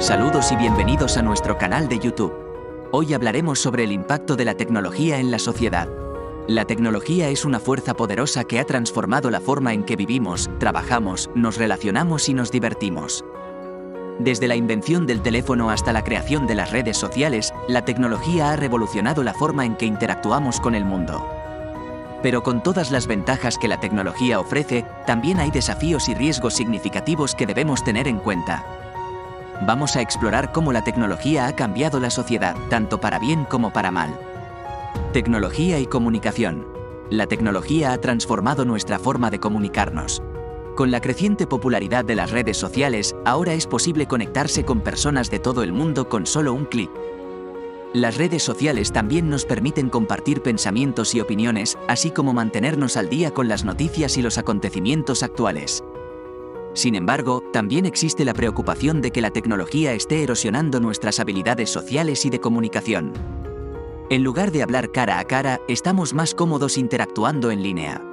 Saludos y bienvenidos a nuestro canal de YouTube. Hoy hablaremos sobre el impacto de la tecnología en la sociedad. La tecnología es una fuerza poderosa que ha transformado la forma en que vivimos, trabajamos, nos relacionamos y nos divertimos. Desde la invención del teléfono hasta la creación de las redes sociales, la tecnología ha revolucionado la forma en que interactuamos con el mundo. Pero con todas las ventajas que la tecnología ofrece, también hay desafíos y riesgos significativos que debemos tener en cuenta. Vamos a explorar cómo la tecnología ha cambiado la sociedad, tanto para bien como para mal. Tecnología y comunicación. La tecnología ha transformado nuestra forma de comunicarnos. Con la creciente popularidad de las redes sociales, ahora es posible conectarse con personas de todo el mundo con solo un clic. Las redes sociales también nos permiten compartir pensamientos y opiniones, así como mantenernos al día con las noticias y los acontecimientos actuales. Sin embargo, también existe la preocupación de que la tecnología esté erosionando nuestras habilidades sociales y de comunicación. En lugar de hablar cara a cara, estamos más cómodos interactuando en línea.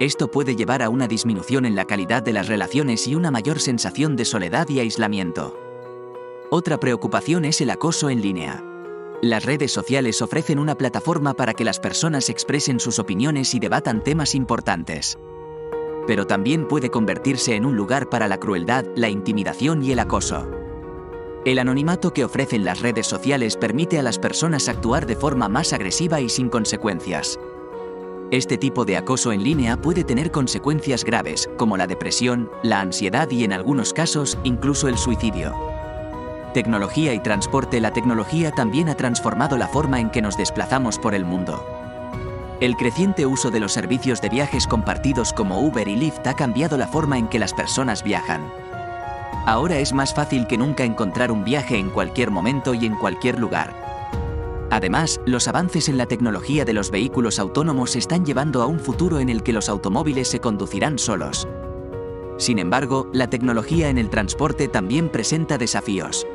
Esto puede llevar a una disminución en la calidad de las relaciones y una mayor sensación de soledad y aislamiento. Otra preocupación es el acoso en línea. Las redes sociales ofrecen una plataforma para que las personas expresen sus opiniones y debatan temas importantes. Pero también puede convertirse en un lugar para la crueldad, la intimidación y el acoso. El anonimato que ofrecen las redes sociales permite a las personas actuar de forma más agresiva y sin consecuencias. Este tipo de acoso en línea puede tener consecuencias graves, como la depresión, la ansiedad y en algunos casos, incluso el suicidio. Tecnología y transporte La tecnología también ha transformado la forma en que nos desplazamos por el mundo. El creciente uso de los servicios de viajes compartidos como Uber y Lyft ha cambiado la forma en que las personas viajan. Ahora es más fácil que nunca encontrar un viaje en cualquier momento y en cualquier lugar. Además, los avances en la tecnología de los vehículos autónomos están llevando a un futuro en el que los automóviles se conducirán solos. Sin embargo, la tecnología en el transporte también presenta desafíos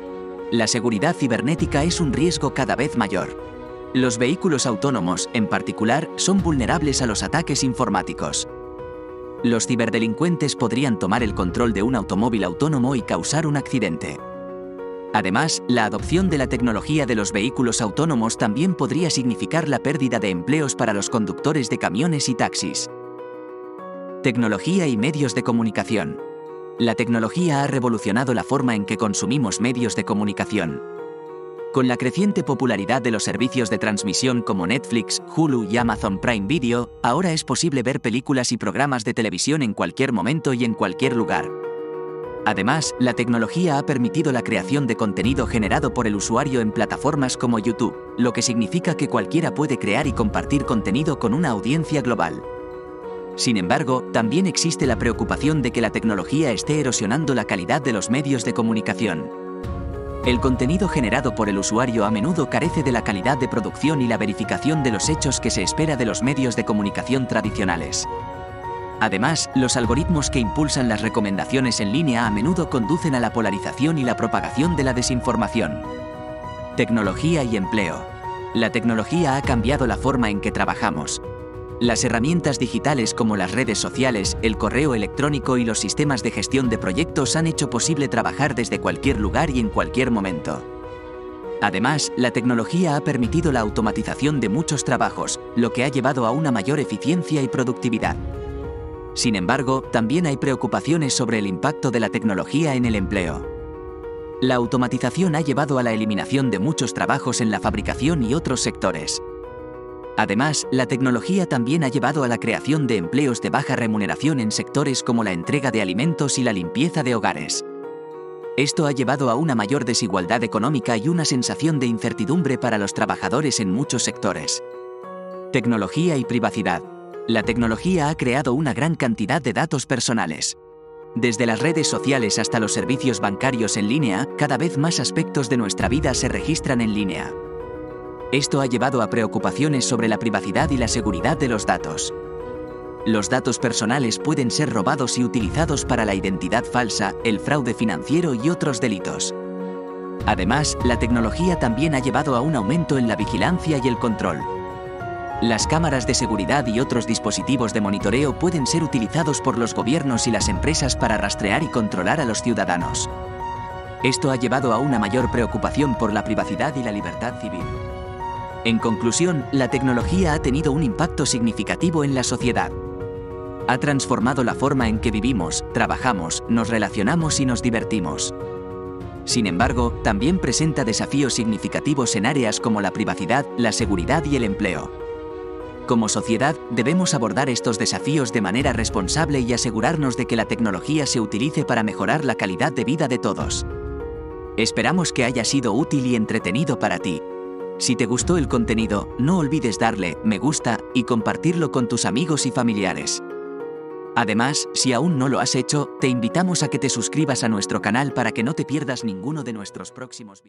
la seguridad cibernética es un riesgo cada vez mayor. Los vehículos autónomos, en particular, son vulnerables a los ataques informáticos. Los ciberdelincuentes podrían tomar el control de un automóvil autónomo y causar un accidente. Además, la adopción de la tecnología de los vehículos autónomos también podría significar la pérdida de empleos para los conductores de camiones y taxis. Tecnología y medios de comunicación. La tecnología ha revolucionado la forma en que consumimos medios de comunicación. Con la creciente popularidad de los servicios de transmisión como Netflix, Hulu y Amazon Prime Video, ahora es posible ver películas y programas de televisión en cualquier momento y en cualquier lugar. Además, la tecnología ha permitido la creación de contenido generado por el usuario en plataformas como YouTube, lo que significa que cualquiera puede crear y compartir contenido con una audiencia global. Sin embargo, también existe la preocupación de que la tecnología esté erosionando la calidad de los medios de comunicación. El contenido generado por el usuario a menudo carece de la calidad de producción y la verificación de los hechos que se espera de los medios de comunicación tradicionales. Además, los algoritmos que impulsan las recomendaciones en línea a menudo conducen a la polarización y la propagación de la desinformación. Tecnología y empleo. La tecnología ha cambiado la forma en que trabajamos, las herramientas digitales como las redes sociales, el correo electrónico y los sistemas de gestión de proyectos han hecho posible trabajar desde cualquier lugar y en cualquier momento. Además, la tecnología ha permitido la automatización de muchos trabajos, lo que ha llevado a una mayor eficiencia y productividad. Sin embargo, también hay preocupaciones sobre el impacto de la tecnología en el empleo. La automatización ha llevado a la eliminación de muchos trabajos en la fabricación y otros sectores. Además, la tecnología también ha llevado a la creación de empleos de baja remuneración en sectores como la entrega de alimentos y la limpieza de hogares. Esto ha llevado a una mayor desigualdad económica y una sensación de incertidumbre para los trabajadores en muchos sectores. Tecnología y privacidad. La tecnología ha creado una gran cantidad de datos personales. Desde las redes sociales hasta los servicios bancarios en línea, cada vez más aspectos de nuestra vida se registran en línea. Esto ha llevado a preocupaciones sobre la privacidad y la seguridad de los datos. Los datos personales pueden ser robados y utilizados para la identidad falsa, el fraude financiero y otros delitos. Además, la tecnología también ha llevado a un aumento en la vigilancia y el control. Las cámaras de seguridad y otros dispositivos de monitoreo pueden ser utilizados por los gobiernos y las empresas para rastrear y controlar a los ciudadanos. Esto ha llevado a una mayor preocupación por la privacidad y la libertad civil. En conclusión, la tecnología ha tenido un impacto significativo en la sociedad. Ha transformado la forma en que vivimos, trabajamos, nos relacionamos y nos divertimos. Sin embargo, también presenta desafíos significativos en áreas como la privacidad, la seguridad y el empleo. Como sociedad, debemos abordar estos desafíos de manera responsable y asegurarnos de que la tecnología se utilice para mejorar la calidad de vida de todos. Esperamos que haya sido útil y entretenido para ti. Si te gustó el contenido, no olvides darle me gusta y compartirlo con tus amigos y familiares. Además, si aún no lo has hecho, te invitamos a que te suscribas a nuestro canal para que no te pierdas ninguno de nuestros próximos vídeos.